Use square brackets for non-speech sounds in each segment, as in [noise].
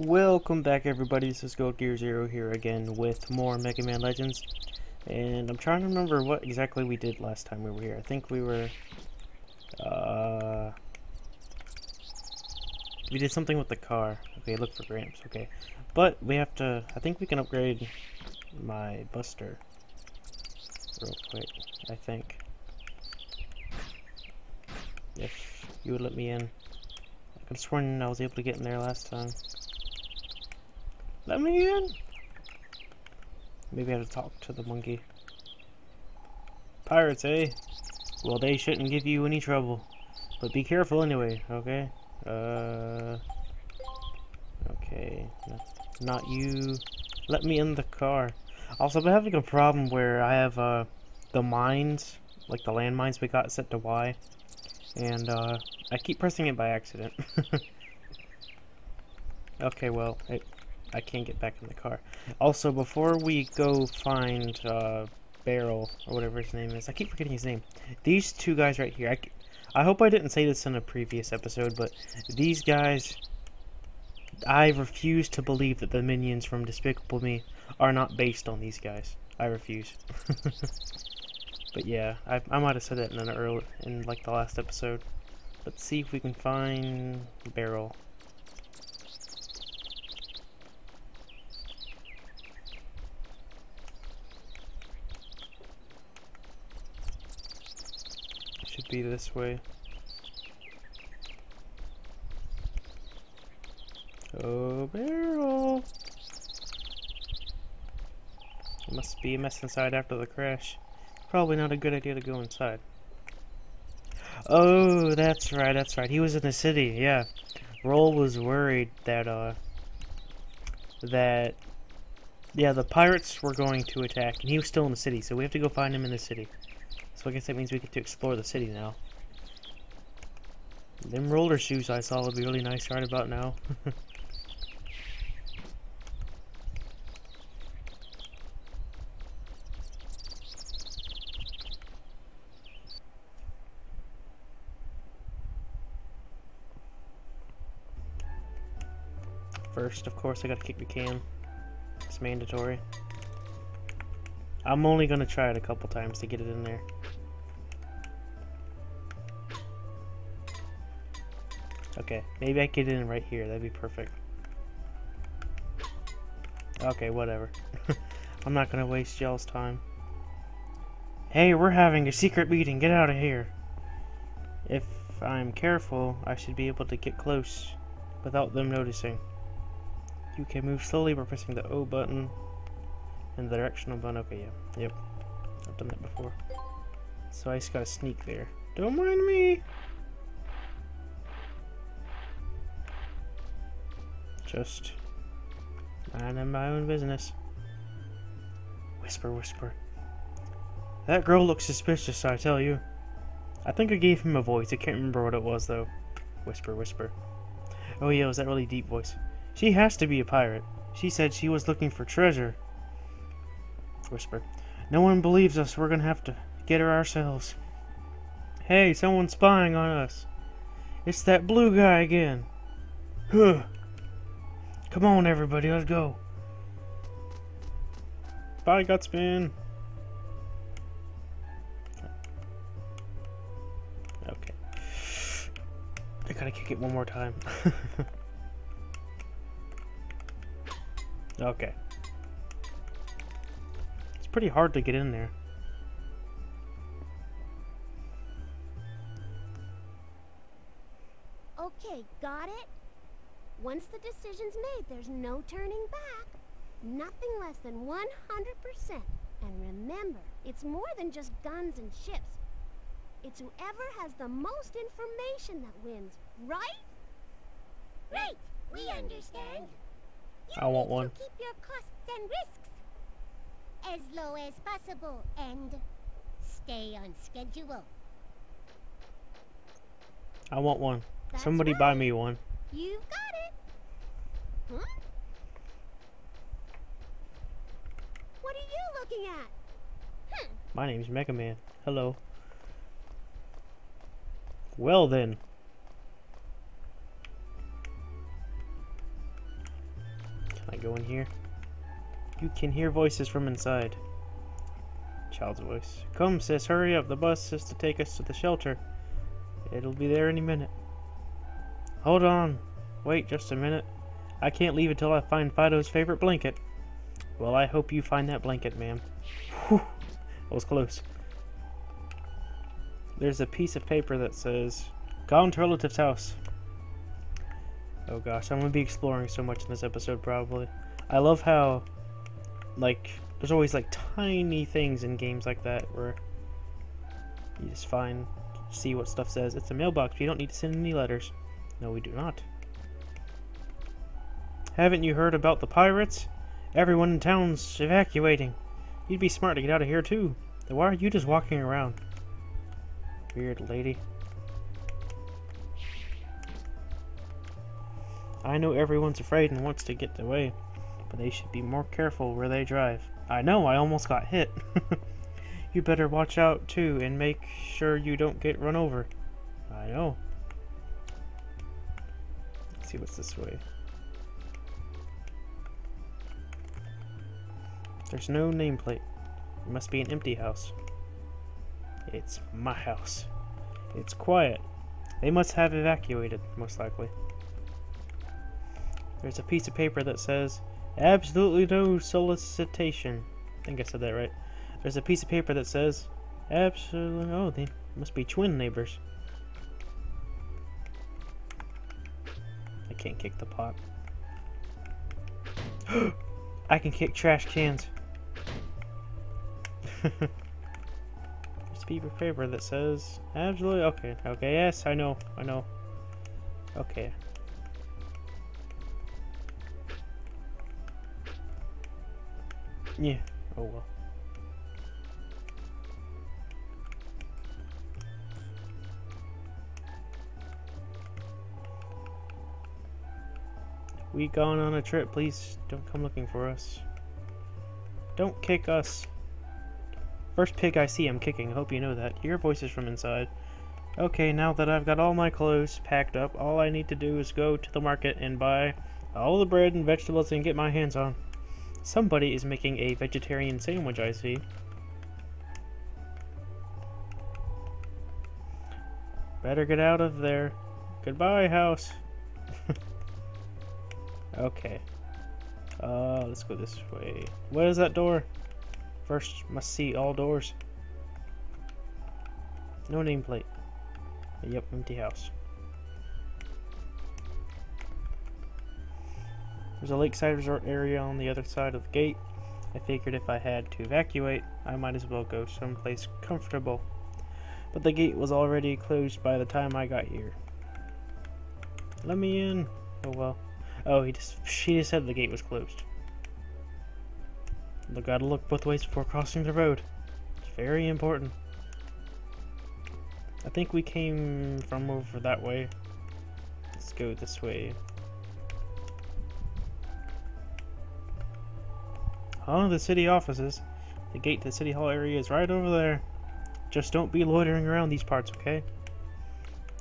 Welcome back everybody, this is Gold Gear Zero here again with more Mega Man Legends. And I'm trying to remember what exactly we did last time we were here. I think we were... Uh... We did something with the car. Okay, look for Gramps, okay. But we have to... I think we can upgrade my Buster real quick, I think. If you would let me in. I could have sworn I was able to get in there last time. Let me in! Maybe I have to talk to the monkey. Pirates, eh? Well, they shouldn't give you any trouble. But be careful anyway, okay? Uh... Okay. Not you. Let me in the car. Also, I've been having a problem where I have, uh, the mines, like the landmines we got set to Y. And, uh, I keep pressing it by accident. [laughs] okay, well, it, I can't get back in the car. Also, before we go find uh, Barrell, or whatever his name is, I keep forgetting his name. These two guys right here, I, I hope I didn't say this in a previous episode, but these guys, I refuse to believe that the minions from Despicable Me are not based on these guys. I refuse. [laughs] but yeah, I, I might have said that in an early, in like the last episode. Let's see if we can find Barrell. Be this way. Oh, Barrell! must be a mess inside after the crash. Probably not a good idea to go inside. Oh, that's right, that's right. He was in the city, yeah. Roll was worried that, uh, that, yeah, the pirates were going to attack, and he was still in the city, so we have to go find him in the city. So I guess that means we get to explore the city now. Them roller shoes I saw would be really nice right about now. [laughs] First, of course, I gotta kick the can. It's mandatory. I'm only gonna try it a couple times to get it in there. Okay, maybe I get in right here. That'd be perfect. Okay, whatever. [laughs] I'm not gonna waste y'all's time. Hey, we're having a secret meeting. Get out of here. If I'm careful, I should be able to get close without them noticing. You can move slowly by pressing the O button and the directional button. Okay, yeah. Yep. I've done that before. So I just gotta sneak there. Don't mind me! Just minding my own business. Whisper, whisper. That girl looks suspicious, I tell you. I think I gave him a voice. I can't remember what it was, though. Whisper, whisper. Oh yeah, it was that really deep voice. She has to be a pirate. She said she was looking for treasure. Whisper. No one believes us. We're gonna have to get her ourselves. Hey, someone's spying on us. It's that blue guy again. Huh. Come on, everybody, let's go. Bye, Gutspin. Okay. I gotta kick it one more time. [laughs] okay. It's pretty hard to get in there. Okay, got it? Once the decision's made, there's no turning back. Nothing less than 100%. And remember, it's more than just guns and ships. It's whoever has the most information that wins, right? Right, we understand. You I want one. keep your costs and risks as low as possible and stay on schedule. I want one. That's Somebody right. buy me one. You've got it. Huh? What are you looking at? Hmm. My name's Mega Man. Hello. Well then. Can I go in here? You can hear voices from inside. Child's voice. Come, sis, hurry up. The bus is to take us to the shelter. It'll be there any minute. Hold on. Wait just a minute. I can't leave until I find Fido's favorite blanket. Well, I hope you find that blanket, ma'am. Whew. That was close. There's a piece of paper that says, Gone to relative's house. Oh gosh, I'm gonna be exploring so much in this episode, probably. I love how, like, there's always, like, tiny things in games like that where you just find, see what stuff says. It's a mailbox, you don't need to send any letters. No, we do not. Haven't you heard about the pirates? Everyone in town's evacuating. You'd be smart to get out of here, too. Then why are you just walking around? Weird lady. I know everyone's afraid and wants to get away, but they should be more careful where they drive. I know, I almost got hit. [laughs] you better watch out too and make sure you don't get run over. I know. Let's see what's this way. There's no nameplate. It must be an empty house. It's my house. It's quiet. They must have evacuated, most likely. There's a piece of paper that says, absolutely no solicitation. I think I said that right. There's a piece of paper that says, absolutely, oh, they must be twin neighbors. I can't kick the pot. [gasps] I can kick trash cans. There's a piece of paper that says, absolutely, okay, okay, yes, I know, I know. Okay. Yeah. Oh well. We gone on a trip, please don't come looking for us. Don't kick us. First pig I see I'm kicking, I hope you know that. Your voice is from inside. Okay, now that I've got all my clothes packed up, all I need to do is go to the market and buy all the bread and vegetables and get my hands on. Somebody is making a vegetarian sandwich, I see. Better get out of there. Goodbye, house. [laughs] okay. Uh, let's go this way. What is that door? First, must see all doors. No nameplate. Yep, empty house. There's a lakeside resort area on the other side of the gate. I figured if I had to evacuate, I might as well go someplace comfortable. But the gate was already closed by the time I got here. Let me in. Oh well. Oh, he just [laughs] she just said the gate was closed. Look, gotta look both ways before crossing the road. It's very important. I think we came from over that way. Let's go this way. Oh, the city offices. The gate to the city hall area is right over there. Just don't be loitering around these parts, okay?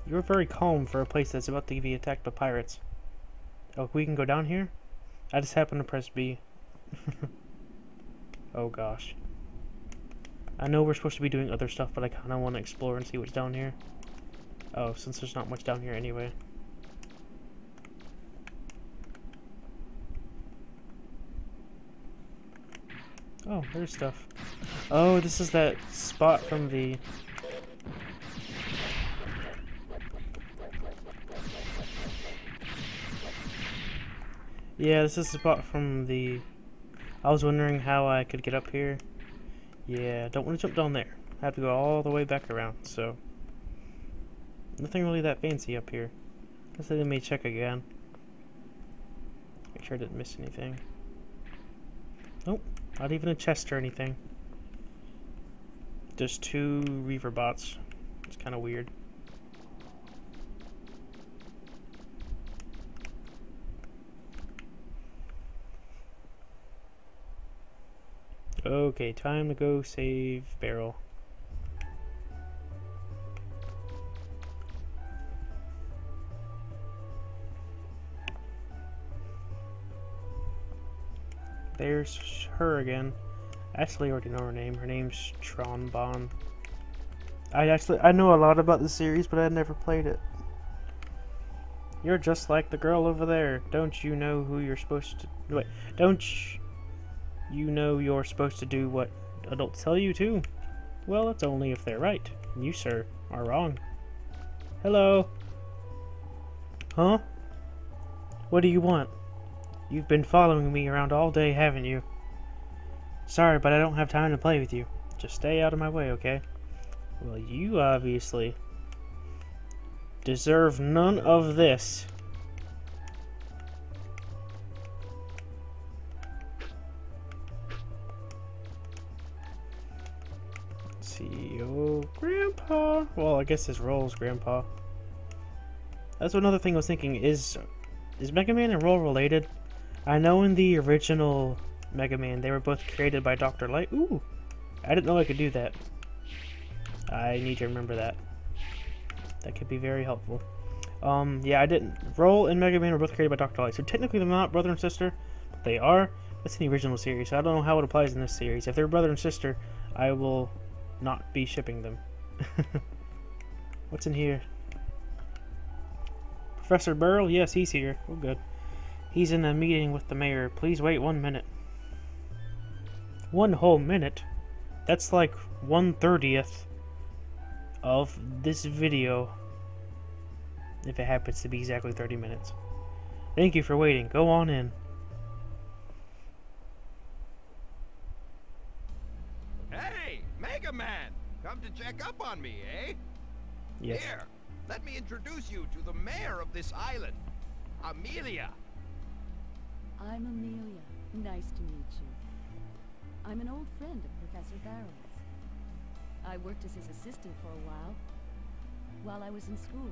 You're very calm for a place that's about to be attacked by pirates. Oh, we can go down here? I just happened to press B. [laughs] oh gosh. I know we're supposed to be doing other stuff, but I kind of want to explore and see what's down here. Oh, since there's not much down here anyway. Oh, there's stuff. Oh, this is that spot from the... Yeah, this is the spot from the... I was wondering how I could get up here. Yeah, don't want to jump down there. I have to go all the way back around, so... Nothing really that fancy up here. Let's Guess I may check again. Make sure I didn't miss anything. Nope, not even a chest or anything. Just two Reaver bots. It's kind of weird. Okay, time to go save Barrell. There's her again. I actually already know her name. Her name's Tron Bonne. I actually I know a lot about the series, but I never played it. You're just like the girl over there. Don't you know who you're supposed to wait? Don't you know you're supposed to do what adults tell you to? Well, it's only if they're right. And you, sir, are wrong. Hello. Huh? What do you want? You've been following me around all day, haven't you? Sorry, but I don't have time to play with you. Just stay out of my way, okay? Well, you obviously deserve none of this. Grandpa. Well, I guess his role is Grandpa. That's another thing I was thinking. Is is Mega Man and Roll related? I know in the original Mega Man, they were both created by Dr. Light. Ooh, I didn't know I could do that. I need to remember that. That could be very helpful. Um, yeah, I didn't. Roll and Mega Man were both created by Dr. Light, so technically they're not brother and sister, but they are. That's in the original series, so I don't know how it applies in this series. If they're brother and sister, I will not be shipping them. [laughs] What's in here? Professor Barrell? Yes, he's here. Oh, good. He's in a meeting with the mayor. Please wait one minute. One whole minute? That's like one thirtieth of this video. If it happens to be exactly 30 minutes. Thank you for waiting. Go on in. Hey, Mega Man! Come to check up on me, eh? Yes. Here, let me introduce you to the mayor of this island, Amelia. I'm Amelia. Nice to meet you. I'm an old friend of Professor Barrell's. I worked as his assistant for a while, while I was in school.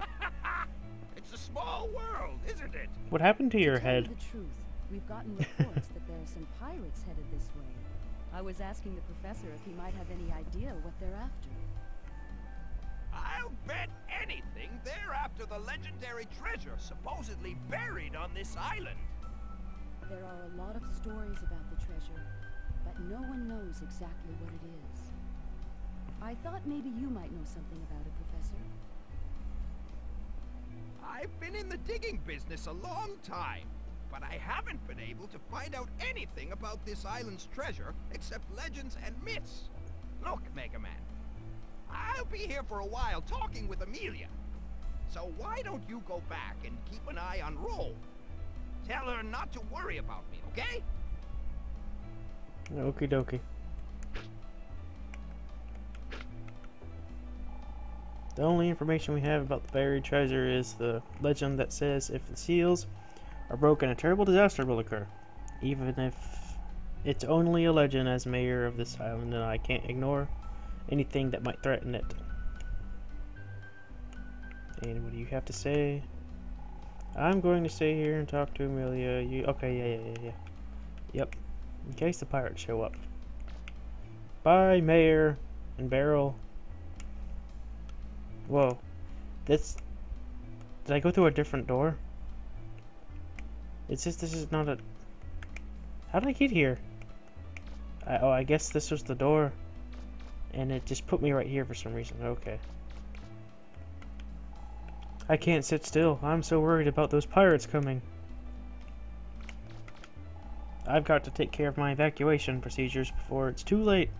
[laughs] It's a small world, isn't it? What happened to your To tell you head? the truth, we've gotten reports that there are some pirates headed this way. I was asking the professor if he might have any idea what they're after. I'll bet anything they're after the legendary treasure supposedly buried on this island. There are a lot of stories about the treasure, but no one knows exactly what it is. I thought maybe you might know something about it, Professor. I've been in the digging business a long time, but I haven't been able to find out anything about this island's treasure except legends and myths. Look, Mega Man, I'll be here for a while talking with Amelia. So why don't you go back and keep an eye on Roll? Tell her not to worry about me, okay? Okie dokie. The only information we have about the buried treasure is the legend that says if the seals are broken, a terrible disaster will occur. Even if it's only a legend as mayor of this island, and I can't ignore anything that might threaten it. And what do you have to say? I'm going to stay here and talk to Amelia. You okay? Yeah, yeah, yeah, yeah. Yep. In case the pirates show up. Bye, Mayor and Barrell. Whoa. This. Did I go through a different door? It's just this is not a. How did I get here? I, oh, I guess this was the door. And it just put me right here for some reason. Okay. I can't sit still. I'm so worried about those pirates coming. I've got to take care of my evacuation procedures before it's too late.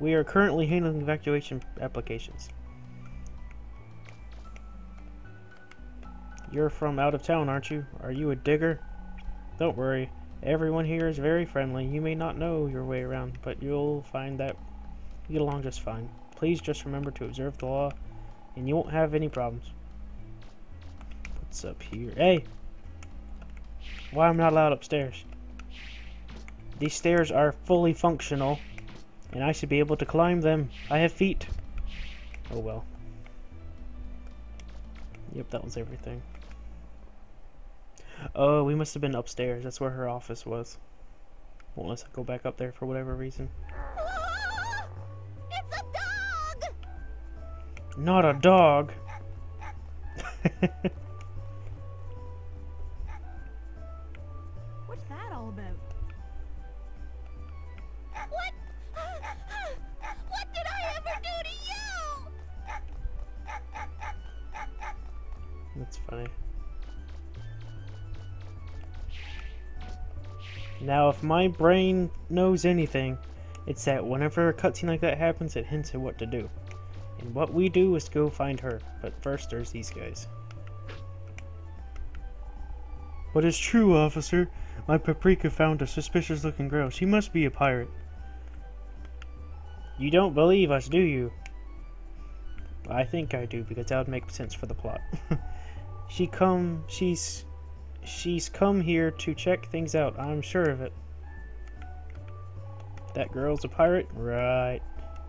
We are currently handling evacuation applications. You're from out of town, aren't you? Are you a digger? Don't worry. Everyone here is very friendly. You may not know your way around, but you'll find that you get along just fine. Please just remember to observe the law, and you won't have any problems. What's up here? Hey! Why am I not allowed upstairs? These stairs are fully functional, and I should be able to climb them. I have feet. Oh well. Yep, that was everything. Oh, we must have been upstairs. That's where her office was. Won't let us go back up there for whatever reason. Ah, it's a dog! Not a dog! [laughs] What's that all about? What? What did I ever do to you? That's funny. Now, if my brain knows anything, it's that whenever a cutscene like that happens, it hints at what to do. And what we do is go find her. But first, there's these guys. What is true, officer? My paprika found a suspicious looking girl. She must be a pirate. You don't believe us, do you? I think I do, because that would make sense for the plot. [laughs] she come, she's, she's come here to check things out, I'm sure of it. That girl's a pirate? Right.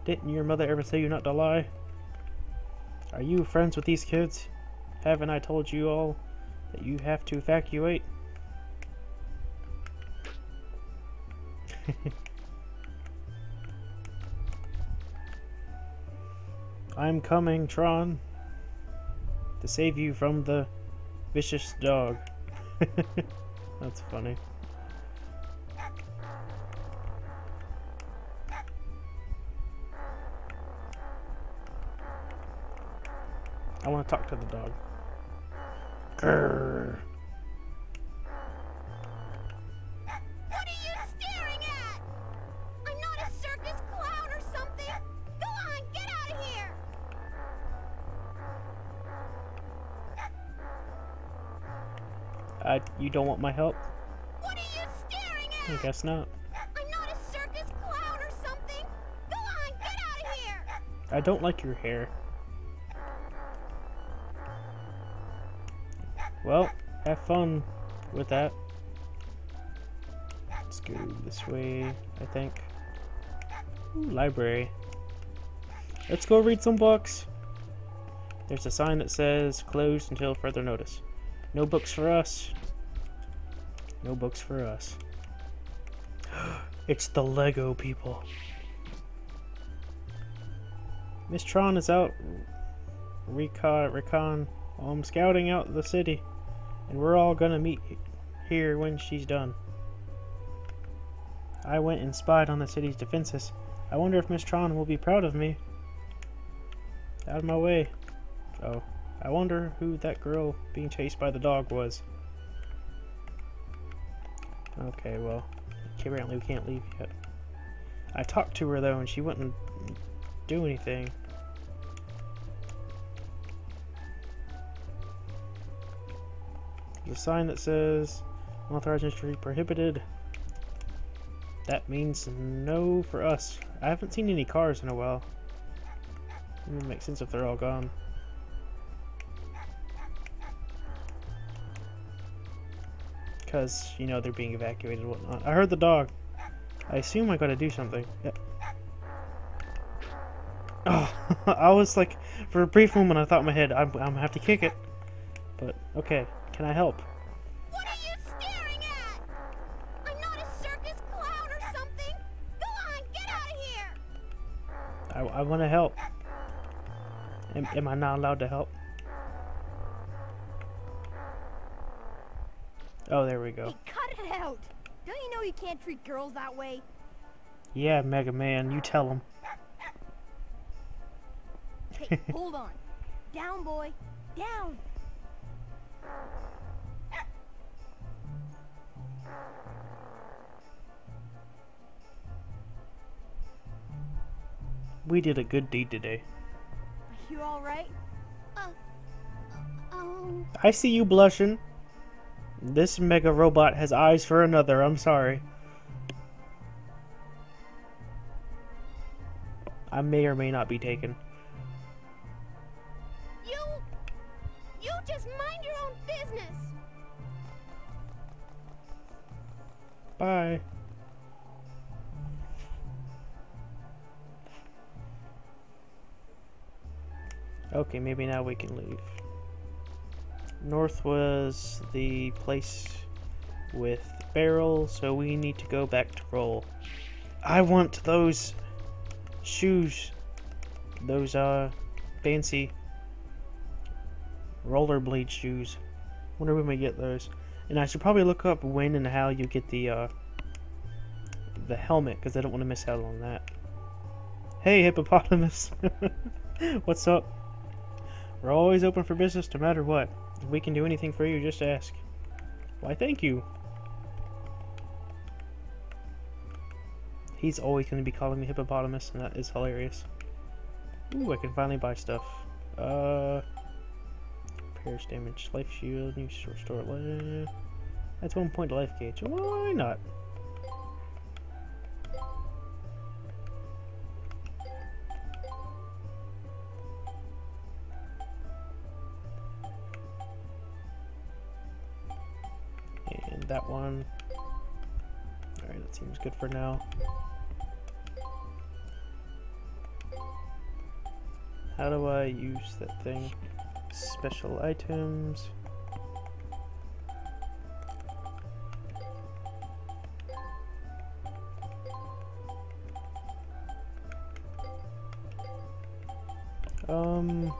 Didn't your mother ever say you not to lie? Are you friends with these kids? Haven't I told you all that you have to evacuate? [laughs] I'm coming, Tron, to save you from the vicious dog. [laughs] That's funny. I want to talk to the dog. Grrr. I, you don't want my help? What are you staring I guess not. I'm not a circus clown or something. Go on, get out of here. I don't like your hair. Well, have fun with that. Let's go this way, I think. Ooh, library. Let's go read some books. There's a sign that says closed until further notice. No books for us. No books for us. it's the Lego people. Miss Tron is out recon, recon um, scouting out the city, and we're all gonna meet here when she's done. I went and spied on the city's defenses. I wonder if Miss Tron will be proud of me. Out of my way. Oh, I wonder who that girl being chased by the dog was. Okay, well, apparently we can't leave yet. I talked to her though, and she wouldn't do anything. There's a sign that says unauthorized entry prohibited. That means no for us. I haven't seen any cars in a while. It would make sense if they're all gone. Because, you know, they're being evacuated and whatnot. I heard the dog. I assume I gotta do something. Yep. Oh, [laughs] I was like, for a brief moment I thought in my head, I'm, I'm gonna have to kick it. But, okay, can I help? What are you staring at? I'm not a circus clown or something. Go on, get out of here. I, I want to help. Am, am I not allowed to help? Oh, there we go. Hey, cut it out! Don't you know you can't treat girls that way? Yeah, Mega Man, you tell him. Hey, [laughs] hold on. Down, boy. Down. We did a good deed today. Are you alright? Um, I see you blushing. This mega robot has eyes for another, I'm sorry. I may or may not be taken. you, you just mind your own business. Bye. Okay, maybe now we can leave. North was the place with Barrell, so we need to go back to roll. I want those shoes. Those, uh, fancy rollerblade shoes. Wonder when we get those. And I should probably look up when and how you get the, uh, the helmet, because I don't want to miss out on that. Hey, hippopotamus. [laughs] What's up? We're always open for business no matter what. If we can do anything for you, just ask. Why, thank you. He's always going to be calling me hippopotamus, and that is hilarious. Ooh, I can finally buy stuff. Uh, repairs damage, life shield, new store life. That's one point life gauge. Why not? That one. Alright, that seems good for now. How do I use that thing? Special items. Um.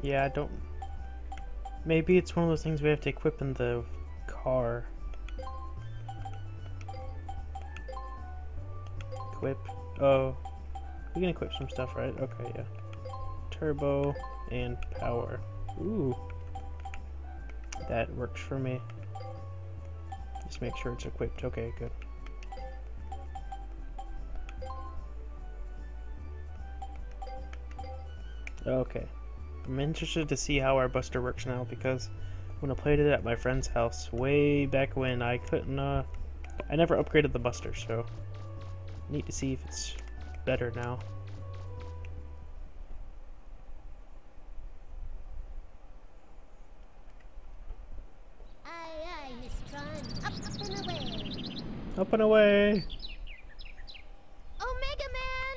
Yeah, I don't. Maybe it's one of those things we have to equip in the car. Equip. Oh. We can equip some stuff, right? Okay, yeah. Turbo and power. Ooh. That works for me. Just make sure it's equipped. Okay, good. Okay. I'm interested to see how our buster works now because when I played it at my friend's house way back when I couldn't uh I never upgraded the buster so need to see if it's better now. Aye, aye, Miss Tron. Up, up and away. Up and away! Omega Man!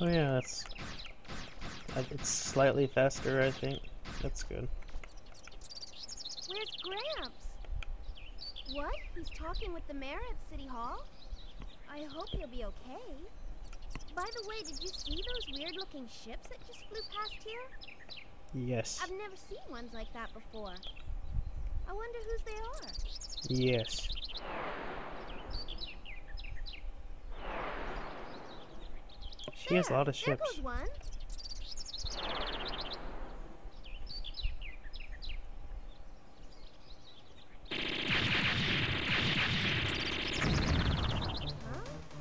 Oh yeah, that's it's slightly faster I think. That's good. Where's Gramps? What? He's talking with the mayor at City Hall? I hope he'll be okay. By the way, did you see those weird looking ships that just flew past here? Yes. I've never seen ones like that before. I wonder whose they are. Yes. She has a lot of ships.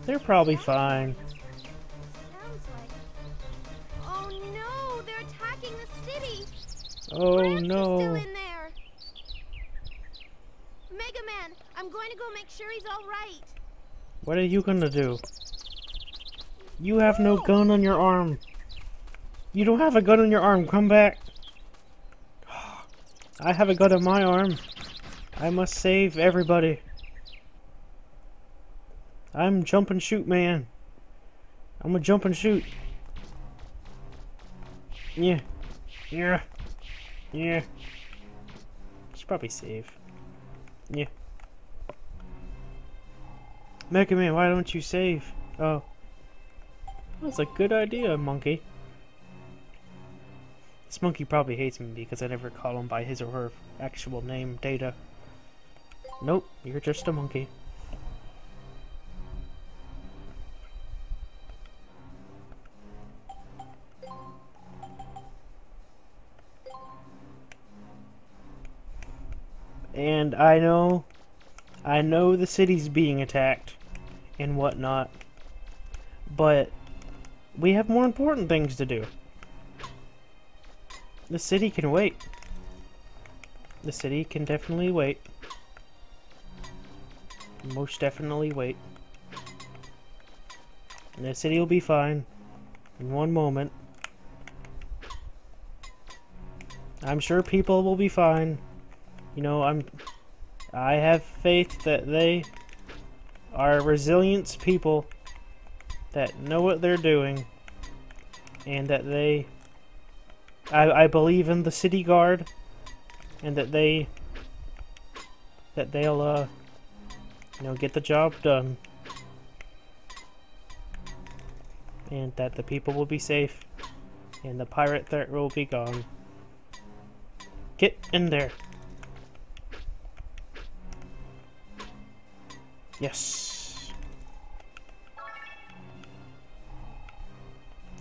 They're probably fine. Like. Oh no! They're attacking the city. Oh is still no. in there. Mega Man, I'm going to go make sure he's all right. What are you gonna do? You have no gun on your arm. You don't have a gun on your arm. Come back. I have a gun on my arm. I must save everybody. I'm jump and shoot man. I'm a jump and shoot. Yeah. Yeah. Yeah. Should probably save. Yeah. Mega Man, why don't you save? Oh. That's a good idea, monkey. This monkey probably hates me because I never call him by his or her actual name, Data. Nope, you're just a monkey. And I know, I know the city's being attacked and whatnot, but we have more important things to do. The city can wait. The city can definitely wait. Most definitely wait. And the city will be fine in one moment. I'm sure people will be fine. You know, I'm I have faith that they are resilient people that know what they're doing and that they I, I believe in the city guard and that they that they'll uh you know get the job done and that the people will be safe and the pirate threat will be gone get in there Yes.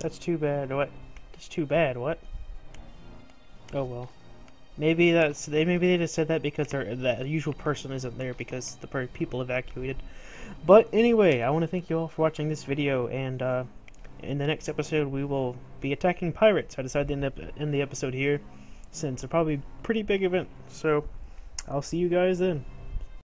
That's too bad. What? That's too bad. What? Oh well. Maybe that's they. Maybe they just said that because their that usual person isn't there because the people evacuated. But anyway, I want to thank you all for watching this video, and uh, in the next episode we will be attacking pirates. I decided to end up in the episode here, since it's probably a pretty big event. So I'll see you guys then.